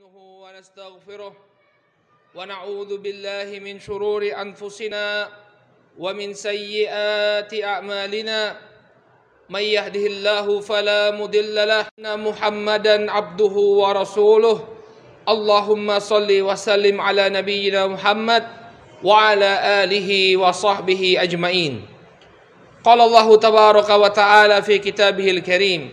نستعينه ونستغفره ونعوذ بالله من شرور أنفسنا ومن سيئات أعمالنا. من يهده الله فلا مضل له. محمدا عبده ورسوله. اللهم صل وسلم على نبينا محمد وعلى آله وصحبه أجمعين. قال الله تبارك وتعالى في كتابه الكريم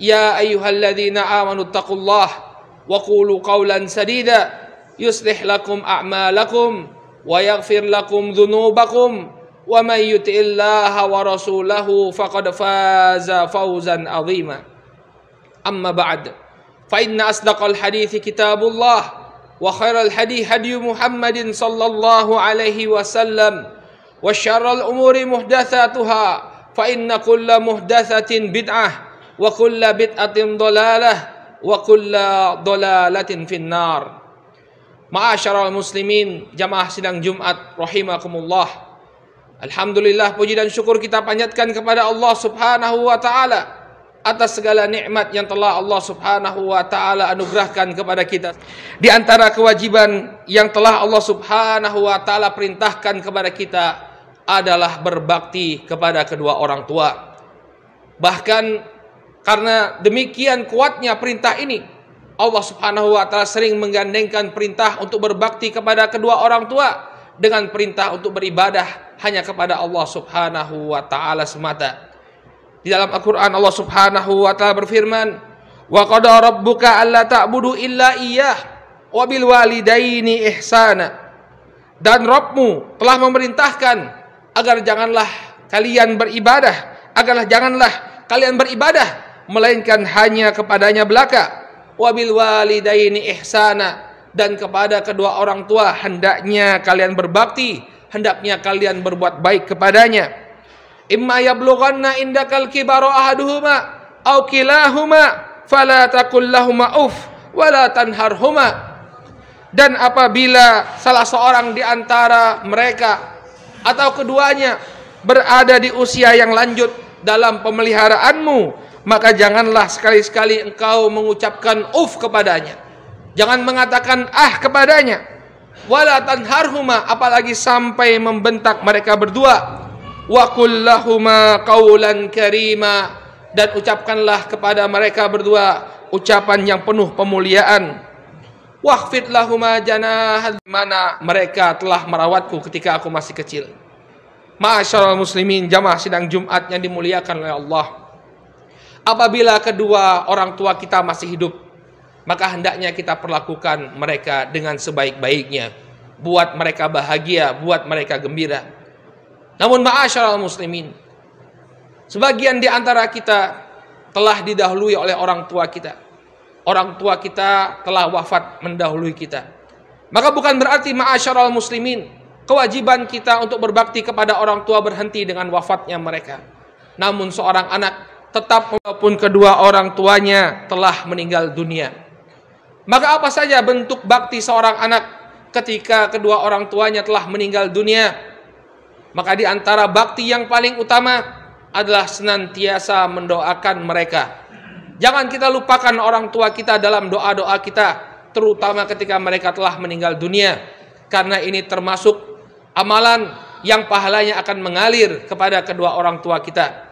يا أيها الذين آمنوا اتقوا الله وقولوا قولا سديدا يصلح لكم أعمالكم ويغفر لكم ذنوبكم ومن يطع الله ورسوله فقد فاز فوزا عظيما. أما بعد فإن أصدق الحديث كتاب الله وخير الحديث هدي محمد صلى الله عليه وسلم وشر الأمور محدثاتها فإن كل محدثة بدعة wa kulla bid'atin dolalah wa kulla dolalatin finnar Ma'asyiral muslimin jamaah sidang Jumat rahimakumullah Alhamdulillah puji dan syukur kita panjatkan kepada Allah Subhanahu wa taala atas segala nikmat yang telah Allah Subhanahu wa taala anugerahkan kepada kita. Di antara kewajiban yang telah Allah Subhanahu wa taala perintahkan kepada kita adalah berbakti kepada kedua orang tua. Bahkan karena demikian kuatnya perintah ini, Allah Subhanahu wa taala sering menggandengkan perintah untuk berbakti kepada kedua orang tua dengan perintah untuk beribadah hanya kepada Allah Subhanahu wa taala semata. Di dalam Al-Qur'an Allah Subhanahu wa taala berfirman, "Wa qada rabbuka alla ta'budu illa iyyah wa bil walidaini ihsana." Dan Rabbmu telah memerintahkan agar janganlah kalian beribadah, agarlah janganlah kalian beribadah melainkan hanya kepadanya belaka. Wabil walidaini ihsana. Dan kepada kedua orang tua hendaknya kalian berbakti hendaknya kalian berbuat baik kepadanya. Imma yablughanna indakal kibaru ahaduhuma aw kilahuma fala taqul uff wala tanharhuma. Dan apabila salah seorang di antara mereka atau keduanya berada di usia yang lanjut dalam pemeliharaanmu maka janganlah sekali-sekali engkau mengucapkan uf kepadanya. Jangan mengatakan ah kepadanya. Wala tanharhuma apalagi sampai membentak mereka berdua. Wa kullahuma qaulan karima dan ucapkanlah kepada mereka berdua ucapan yang penuh pemuliaan. Wahfid lahuma janah mana mereka telah merawatku ketika aku masih kecil. Masyaallah muslimin jamaah sidang Jumat yang dimuliakan oleh Allah. Apabila kedua orang tua kita masih hidup, maka hendaknya kita perlakukan mereka dengan sebaik-baiknya. Buat mereka bahagia, buat mereka gembira. Namun ma'asyarul muslimin, sebagian di antara kita telah didahului oleh orang tua kita. Orang tua kita telah wafat mendahului kita. Maka bukan berarti ma'asyarul muslimin, kewajiban kita untuk berbakti kepada orang tua berhenti dengan wafatnya mereka. Namun seorang anak tetap walaupun kedua orang tuanya telah meninggal dunia. Maka apa saja bentuk bakti seorang anak ketika kedua orang tuanya telah meninggal dunia? Maka di antara bakti yang paling utama adalah senantiasa mendoakan mereka. Jangan kita lupakan orang tua kita dalam doa-doa kita, terutama ketika mereka telah meninggal dunia. Karena ini termasuk amalan yang pahalanya akan mengalir kepada kedua orang tua kita.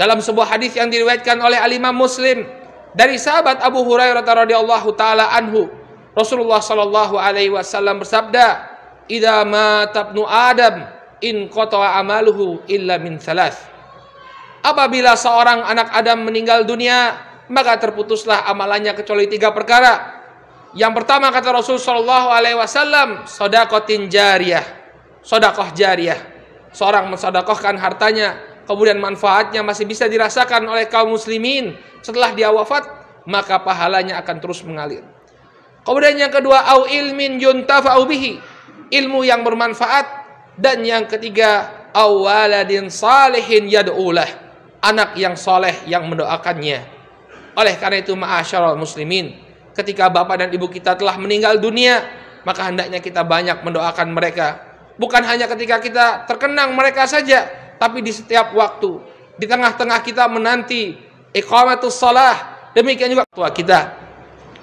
Dalam sebuah hadis yang diriwayatkan oleh Al-Imam Muslim dari sahabat Abu Hurairah radhiyallahu taala anhu, Rasulullah sallallahu alaihi wasallam bersabda, "Idza mata ibnu Adam in qata'a amaluhu illa min thalath." Apabila seorang anak Adam meninggal dunia, maka terputuslah amalannya kecuali tiga perkara. Yang pertama kata Rasul sallallahu alaihi wasallam, sedekah jariyah. Sedekah jariyah. Seorang mensedekahkan hartanya kemudian manfaatnya masih bisa dirasakan oleh kaum muslimin setelah dia wafat, maka pahalanya akan terus mengalir. Kemudian yang kedua, au ilmin yuntafa'u bihi. Ilmu yang bermanfaat dan yang ketiga, au waladin salihin yad'ulah. Anak yang soleh yang mendoakannya. Oleh karena itu, ma'asyiral muslimin, ketika bapak dan ibu kita telah meninggal dunia, maka hendaknya kita banyak mendoakan mereka. Bukan hanya ketika kita terkenang mereka saja, tapi di setiap waktu. Di tengah-tengah kita menanti iqamatus salah. Demikian juga tua kita.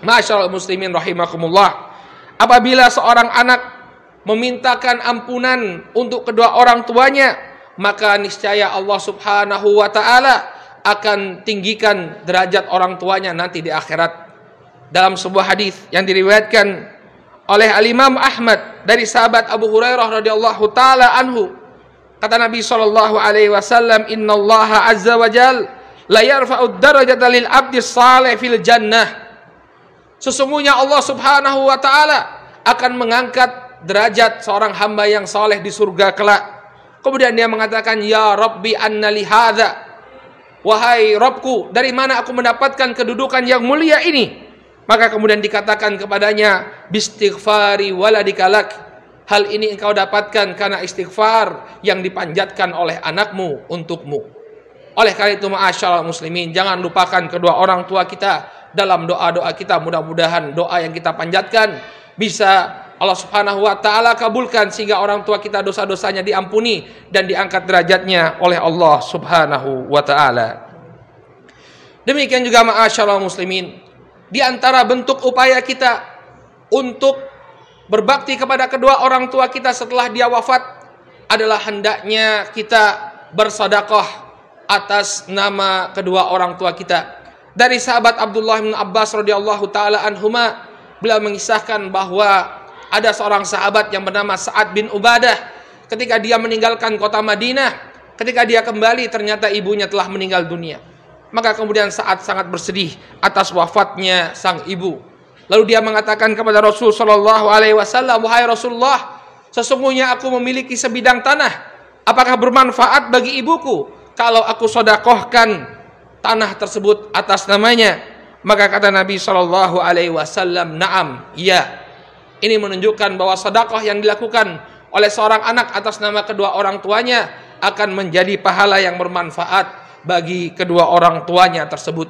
Masyaallah muslimin rahimakumullah. Apabila seorang anak memintakan ampunan untuk kedua orang tuanya, maka niscaya Allah Subhanahu wa taala akan tinggikan derajat orang tuanya nanti di akhirat. Dalam sebuah hadis yang diriwayatkan oleh Al-Imam Ahmad dari sahabat Abu Hurairah radhiyallahu taala anhu kata Nabi sallallahu alaihi wasallam innallaha azza wa jal la yarfa'u darajata lil abdi salih fil jannah. Sesungguhnya Allah Subhanahu wa taala akan mengangkat derajat seorang hamba yang saleh di surga kelak. Kemudian dia mengatakan ya rabbi li hadza wahai Rabbku dari mana aku mendapatkan kedudukan yang mulia ini? Maka kemudian dikatakan kepadanya bistighfari waladikalak. Hal ini engkau dapatkan karena istighfar yang dipanjatkan oleh anakmu untukmu. Oleh karena itu ma'asyarul muslimin, jangan lupakan kedua orang tua kita dalam doa-doa kita. Mudah-mudahan doa yang kita panjatkan bisa Allah Subhanahu wa taala kabulkan sehingga orang tua kita dosa-dosanya diampuni dan diangkat derajatnya oleh Allah Subhanahu wa taala. Demikian juga ma'asyarul muslimin, di antara bentuk upaya kita untuk berbakti kepada kedua orang tua kita setelah dia wafat adalah hendaknya kita bersedekah atas nama kedua orang tua kita. Dari sahabat Abdullah bin Abbas radhiyallahu taala anhuma beliau mengisahkan bahwa ada seorang sahabat yang bernama Sa'ad bin Ubadah ketika dia meninggalkan kota Madinah, ketika dia kembali ternyata ibunya telah meninggal dunia. Maka kemudian saat sangat bersedih atas wafatnya sang ibu. Lalu dia mengatakan kepada Rasul Shallallahu Alaihi Wasallam, wahai Rasulullah, sesungguhnya aku memiliki sebidang tanah. Apakah bermanfaat bagi ibuku kalau aku sodakohkan tanah tersebut atas namanya? Maka kata Nabi Shallallahu Alaihi Wasallam, naam, iya. Ini menunjukkan bahwa sodakoh yang dilakukan oleh seorang anak atas nama kedua orang tuanya akan menjadi pahala yang bermanfaat bagi kedua orang tuanya tersebut.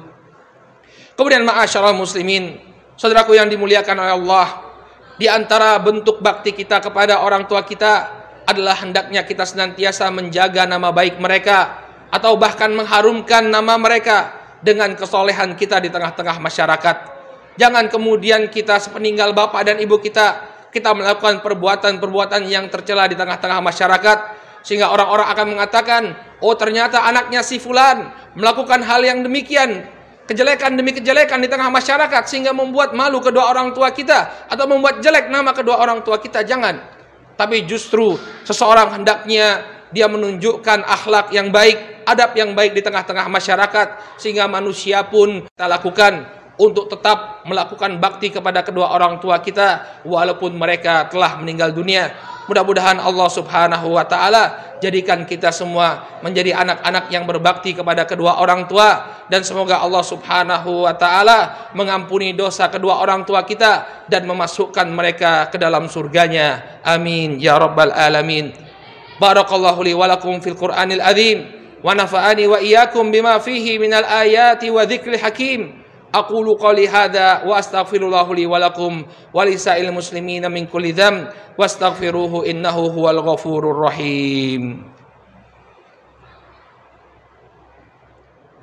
Kemudian ma'asyarul muslimin, saudaraku yang dimuliakan oleh Allah, di antara bentuk bakti kita kepada orang tua kita adalah hendaknya kita senantiasa menjaga nama baik mereka atau bahkan mengharumkan nama mereka dengan kesolehan kita di tengah-tengah masyarakat. Jangan kemudian kita sepeninggal bapak dan ibu kita, kita melakukan perbuatan-perbuatan yang tercela di tengah-tengah masyarakat sehingga orang-orang akan mengatakan, oh ternyata anaknya si fulan melakukan hal yang demikian, kejelekan demi kejelekan di tengah masyarakat sehingga membuat malu kedua orang tua kita atau membuat jelek nama kedua orang tua kita. Jangan. Tapi justru seseorang hendaknya dia menunjukkan akhlak yang baik, adab yang baik di tengah-tengah masyarakat sehingga manusia pun kita lakukan untuk tetap melakukan bakti kepada kedua orang tua kita walaupun mereka telah meninggal dunia. Mudah-mudahan Allah Subhanahu wa taala jadikan kita semua menjadi anak-anak yang berbakti kepada kedua orang tua dan semoga Allah Subhanahu wa taala mengampuni dosa kedua orang tua kita dan memasukkan mereka ke dalam surganya. Amin ya rabbal alamin. Barakallahu li wa lakum fil Qur'anil azim wa nafa'ani wa iyyakum bima fihi minal ayati wa dzikril hakim. أقول قولي هذا وأستغفر الله لي ولكم ولسائر المسلمين من كل ذنب واستغفروه إنه هو الغفور الرحيم.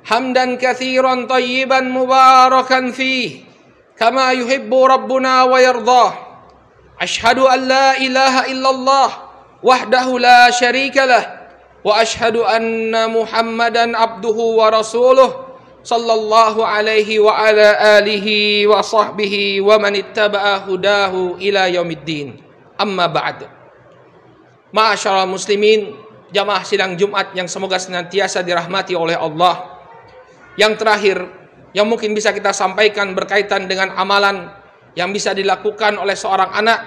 حمدا كثيرا طيبا مباركا فيه كما يحب ربنا ويرضاه. أشهد أن لا إله إلا الله وحده لا شريك له وأشهد أن محمدا عبده ورسوله sallallahu alaihi wa ala alihi wa sahbihi wa man ittaba'a hudahu ila yaumiddin. Amma ba'd. Ma'asyiral muslimin, jamaah sidang Jumat yang semoga senantiasa dirahmati oleh Allah. Yang terakhir, yang mungkin bisa kita sampaikan berkaitan dengan amalan yang bisa dilakukan oleh seorang anak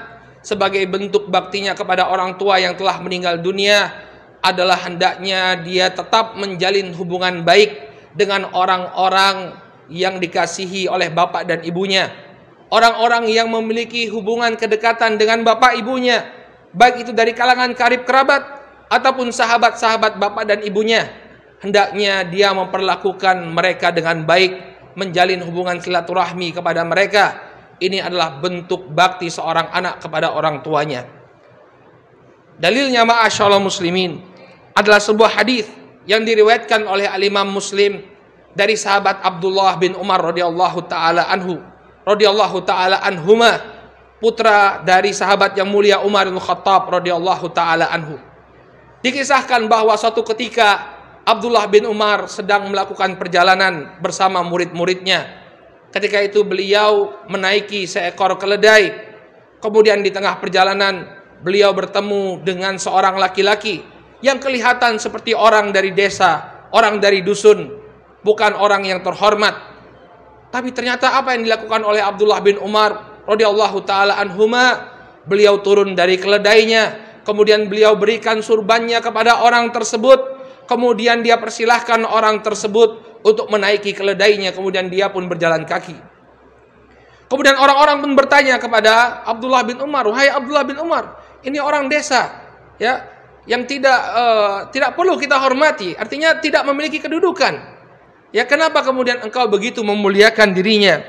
sebagai bentuk baktinya kepada orang tua yang telah meninggal dunia adalah hendaknya dia tetap menjalin hubungan baik dengan orang-orang yang dikasihi oleh bapak dan ibunya. orang-orang yang memiliki hubungan kedekatan dengan bapak ibunya, baik itu dari kalangan karib kerabat ataupun sahabat-sahabat bapak dan ibunya, hendaknya dia memperlakukan mereka dengan baik, menjalin hubungan silaturahmi kepada mereka. Ini adalah bentuk bakti seorang anak kepada orang tuanya. Dalilnya ma'asyallah muslimin adalah sebuah hadis yang diriwayatkan oleh al-Imam Muslim dari sahabat Abdullah bin Umar radhiyallahu taala anhu radhiyallahu taala anhuma putra dari sahabat yang mulia Umar bin Khattab radhiyallahu taala anhu. Dikisahkan bahwa suatu ketika Abdullah bin Umar sedang melakukan perjalanan bersama murid-muridnya. Ketika itu beliau menaiki seekor keledai. Kemudian di tengah perjalanan beliau bertemu dengan seorang laki-laki yang kelihatan seperti orang dari desa, orang dari dusun, bukan orang yang terhormat. Tapi ternyata apa yang dilakukan oleh Abdullah bin Umar radhiyallahu taala anhuma, beliau turun dari keledainya, kemudian beliau berikan surbannya kepada orang tersebut, kemudian dia persilahkan orang tersebut untuk menaiki keledainya, kemudian dia pun berjalan kaki. Kemudian orang-orang pun bertanya kepada Abdullah bin Umar, "Wahai Abdullah bin Umar, ini orang desa, ya, yang tidak uh, tidak perlu kita hormati, artinya tidak memiliki kedudukan." Ya kenapa kemudian engkau begitu memuliakan dirinya?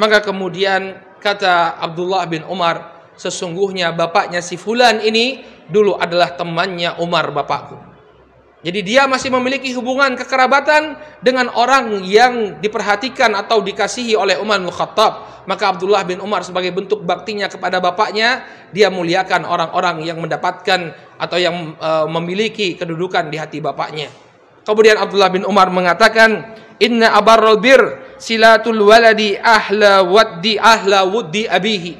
Maka kemudian kata Abdullah bin Umar, sesungguhnya bapaknya si fulan ini dulu adalah temannya Umar bapakku. Jadi dia masih memiliki hubungan kekerabatan dengan orang yang diperhatikan atau dikasihi oleh Umar bin Khattab. Maka Abdullah bin Umar sebagai bentuk baktinya kepada bapaknya, dia muliakan orang-orang yang mendapatkan atau yang uh, memiliki kedudukan di hati bapaknya. Kemudian Abdullah bin Umar mengatakan, "Inna abarral bir silatul waladi ahla waddi ahla wuddi abihi."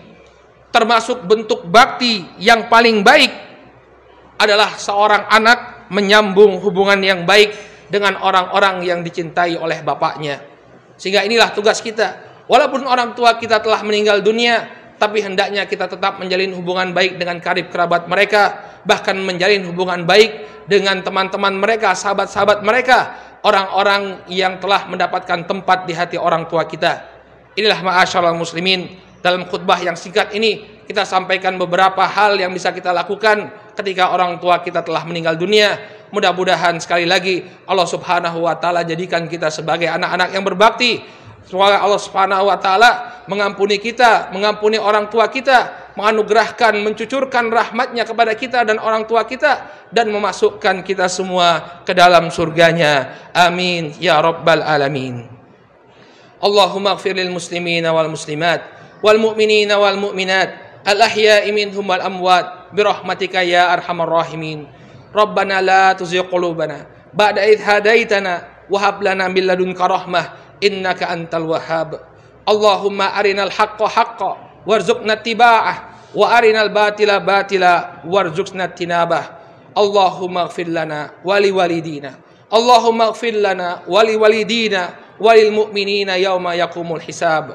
Termasuk bentuk bakti yang paling baik adalah seorang anak menyambung hubungan yang baik dengan orang-orang yang dicintai oleh bapaknya. Sehingga inilah tugas kita. Walaupun orang tua kita telah meninggal dunia, tapi hendaknya kita tetap menjalin hubungan baik dengan karib kerabat mereka, bahkan menjalin hubungan baik dengan teman-teman mereka, sahabat-sahabat mereka, orang-orang yang telah mendapatkan tempat di hati orang tua kita. Inilah ma'asyarul muslimin dalam khutbah yang singkat ini kita sampaikan beberapa hal yang bisa kita lakukan ketika orang tua kita telah meninggal dunia. Mudah-mudahan sekali lagi Allah Subhanahu wa taala jadikan kita sebagai anak-anak yang berbakti. Semoga Allah Subhanahu wa taala mengampuni kita, mengampuni orang tua kita, menganugerahkan, mencucurkan rahmatnya kepada kita dan orang tua kita dan memasukkan kita semua ke dalam surganya. Amin ya rabbal alamin. Allahumma lil muslimina wal muslimat wal mu'minina wal mu'minat الأحياء منهم والأموات برحمتك يا أرحم الراحمين. ربنا لا تزغ قلوبنا بعد إذ هديتنا وهب لنا من لدنك رحمة إنك أنت الوهاب. اللهم أرنا الحق حقا وارزقنا اتباعه وأرنا الباطل باطلا وارزقنا اجتنابه. اللهم اغفر لنا ولوالدينا اللهم اغفر لنا ولوالدينا وللمؤمنين يوم يقوم الحساب.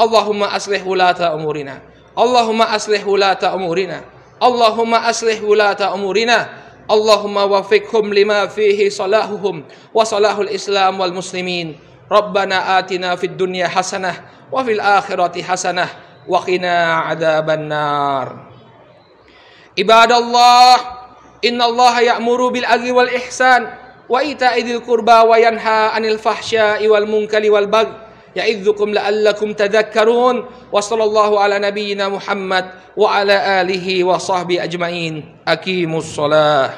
اللهم أصلح ولاة أمورنا اللهم أصلح ولاة أمورنا اللهم أصلح ولاة أمورنا اللهم وفقهم لما فيه صلاحهم وصلاح الإسلام والمسلمين ربنا آتنا في الدنيا حسنة وفي الآخرة حسنة وقنا عذاب النار عباد الله إن الله يأمر بالعدل والإحسان وإيتاء ذي القربى وينهى عن الفحشاء والمنكر والبغي يعظكم لعلكم تذكرون وصلى الله على نبينا محمد وعلى آله وصحبه أجمعين أقيموا الصلاة